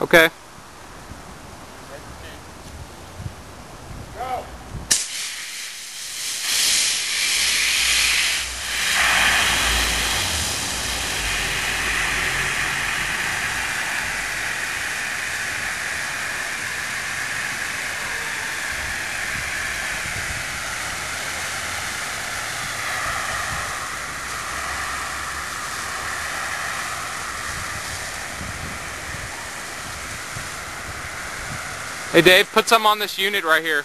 Okay. Go. Hey Dave, put some on this unit right here.